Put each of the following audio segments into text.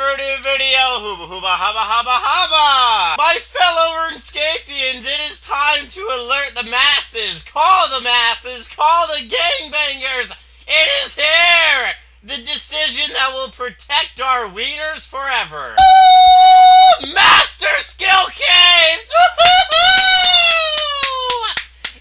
a new video! Hooba hooba haba haba haba! My fellow RuneScapians, it is time to alert the masses! Call the masses! Call the gangbangers! It is here! The decision that will protect our wieners forever! Master Skill Capes!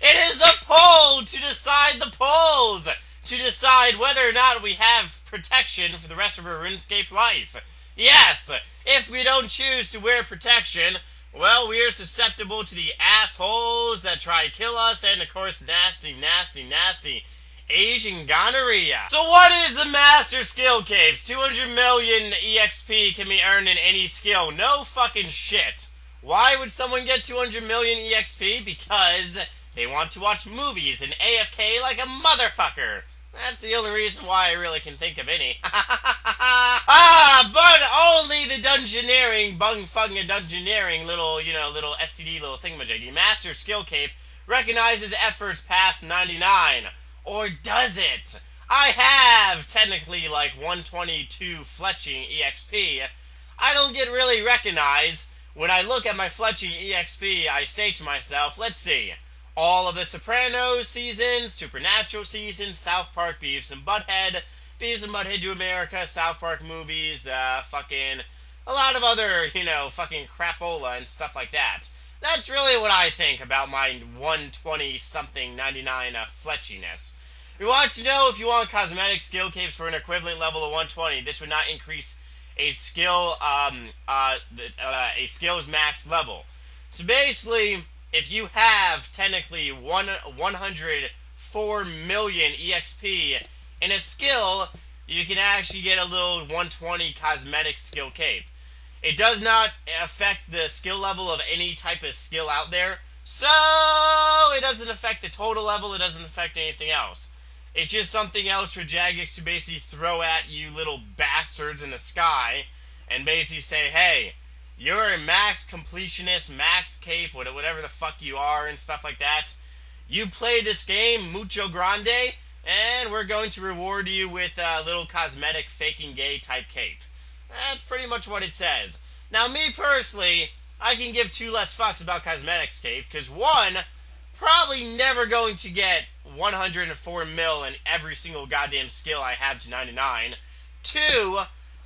It is the poll to decide the polls! To decide whether or not we have protection for the rest of our RuneScape life. Yes, if we don't choose to wear protection, well, we are susceptible to the assholes that try to kill us, and of course, nasty, nasty, nasty Asian gonorrhea. So what is the Master Skill Capes? 200 million EXP can be earned in any skill. No fucking shit. Why would someone get 200 million EXP? Because they want to watch movies and AFK like a motherfucker. That's the only reason why I really can think of any. ah, but only the dungeoneering, bung fung and dungeoneering little, you know, little STD little thingamajiggy. Master Skill Cape recognizes efforts past 99. Or does it? I have technically like 122 fletching EXP. I don't get really recognized. When I look at my fletching EXP, I say to myself, let's see all of the Sopranos seasons, Supernatural seasons, South Park, Beavis and Butthead, Beavis and Butthead to America, South Park movies, uh, fucking a lot of other, you know, fucking crapola and stuff like that. That's really what I think about my 120 something 99 uh, fletchiness. We want to know if you want cosmetic skill capes for an equivalent level of 120. This would not increase a skill, um, uh, uh, a skills max level. So basically, if you have technically one 104 million EXP in a skill, you can actually get a little 120 cosmetic skill cape. It does not affect the skill level of any type of skill out there, so it doesn't affect the total level, it doesn't affect anything else. It's just something else for Jagex to basically throw at you little bastards in the sky and basically say, hey, max completionist, max cape, whatever the fuck you are, and stuff like that. You play this game, mucho grande, and we're going to reward you with a little cosmetic faking gay type cape. That's pretty much what it says. Now, me personally, I can give two less fucks about cosmetics cape, because one, probably never going to get 104 mil in every single goddamn skill I have to 99. Two,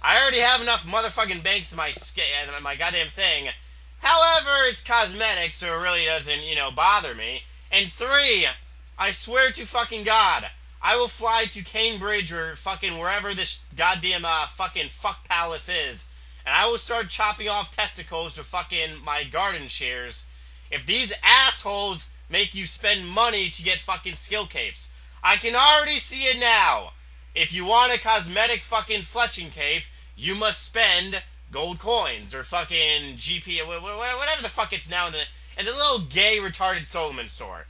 I already have enough motherfucking banks in my in my goddamn thing. However, it's cosmetic, so it really doesn't, you know, bother me. And three, I swear to fucking God, I will fly to Cambridge or fucking wherever this goddamn uh, fucking fuck palace is, and I will start chopping off testicles with fucking my garden shares. If these assholes make you spend money to get fucking skill capes, I can already see it now. If you want a cosmetic fucking fletching cape, you must spend gold coins or fucking GP, whatever the fuck it's now in the in the little gay retarded Solomon store.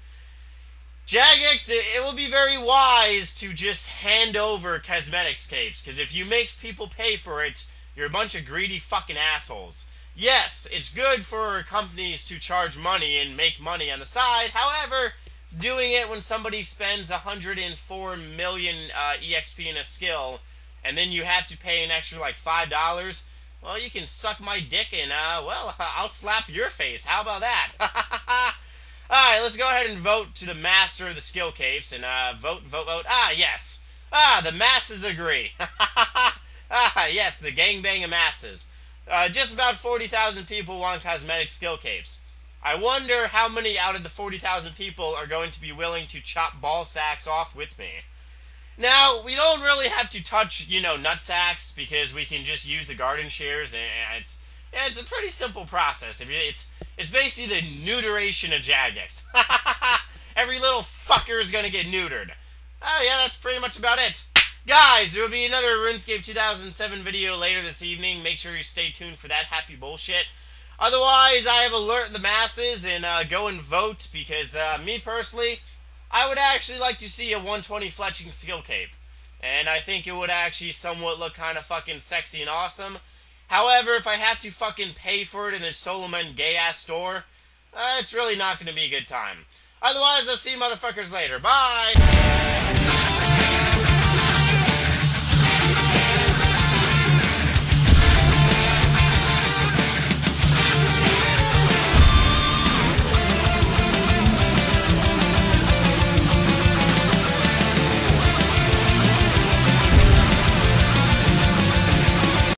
Jagex, it, it will be very wise to just hand over cosmetics capes, because if you make people pay for it, you're a bunch of greedy fucking assholes. Yes, it's good for companies to charge money and make money on the side. However, doing it when somebody spends 104 million uh, EXP in a skill and then you have to pay an extra like five dollars. Well, you can suck my dick and uh, well, I'll slap your face. How about that? All right, let's go ahead and vote to the master of the skill capes and uh, vote, vote, vote. Ah, yes. Ah, the masses agree. ah, yes, the gangbang of masses. Uh, just about 40,000 people want cosmetic skill capes. I wonder how many out of the 40,000 people are going to be willing to chop ball sacks off with me. Now, we don't really have to touch, you know, nutsacks because we can just use the garden shares and it's it's a pretty simple process. It's it's basically the neuteration of Jagex. Every little fucker is gonna get neutered. Oh yeah, that's pretty much about it. Guys, there will be another RuneScape 2007 video later this evening. Make sure you stay tuned for that happy bullshit. Otherwise, I have alert the masses and uh, go and vote because uh, me personally, I would actually like to see a 120 fletching skill cape. And I think it would actually somewhat look kind of fucking sexy and awesome. However, if I have to fucking pay for it in the Solomon gay ass store, uh, it's really not going to be a good time. Otherwise, I'll see motherfuckers later. Bye!